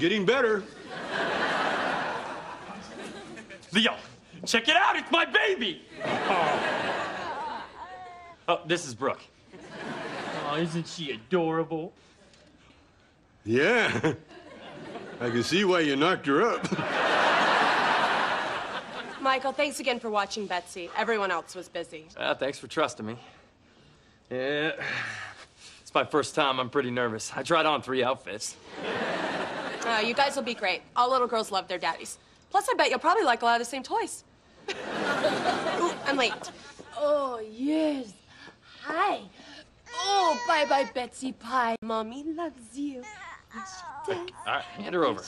getting better. Leo, check it out. It's my baby. Oh, this is Brooke. Oh, isn't she adorable? Yeah. I can see why you knocked her up. Michael, thanks again for watching Betsy. Everyone else was busy. Uh, thanks for trusting me. Yeah, it's my first time. I'm pretty nervous. I tried on three outfits. Uh, you guys will be great. All little girls love their daddies. Plus, I bet you'll probably like a lot of the same toys. Ooh, I'm late. Oh, yes. Hi. Oh, bye bye, Betsy Pie. Mommy loves you. She does. All right, hand her over.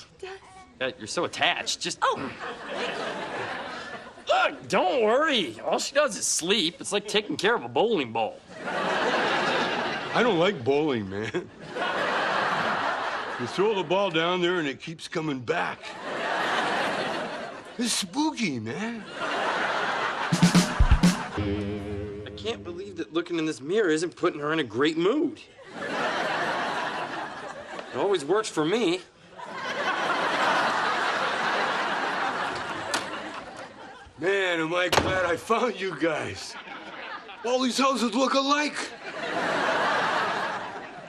Uh, you're so attached. Just. Oh, Look, don't worry. All she does is sleep. It's like taking care of a bowling ball. I don't like bowling, man. You throw the ball down there and it keeps coming back. It's spooky, man. I can't believe that looking in this mirror isn't putting her in a great mood. It always works for me. Man, am I glad I found you guys. All these houses look alike.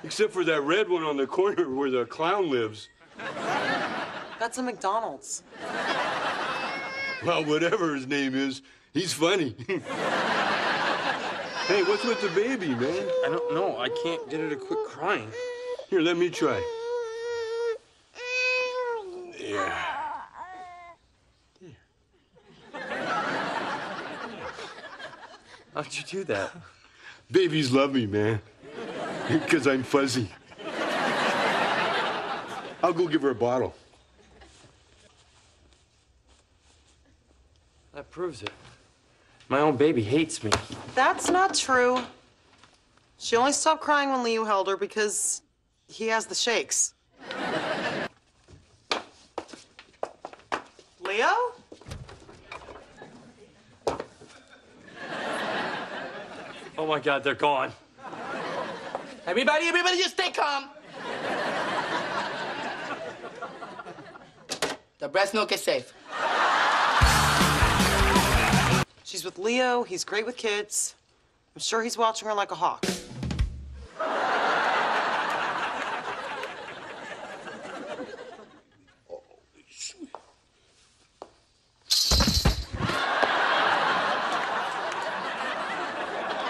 Except for that red one on the corner where the clown lives. That's a McDonald's. Well, whatever his name is, he's funny. hey, what's with the baby, man? I don't know. I can't get her to quit crying. Here, let me try. Yeah. How'd you do that? Babies love me, man. Because I'm fuzzy. I'll go give her a bottle. That proves it. My own baby hates me. That's not true. She only stopped crying when Leo held her because he has the shakes. Leo? Oh my God, they're gone. Everybody, everybody, just stay calm. the breast milk is safe. She's with Leo. He's great with kids. I'm sure he's watching her like a hawk.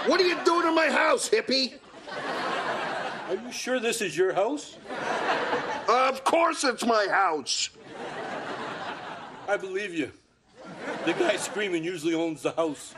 What are you doing in my house, hippie? Are you sure this is your house? Of course it's my house. I believe you. The guy screaming usually owns the house.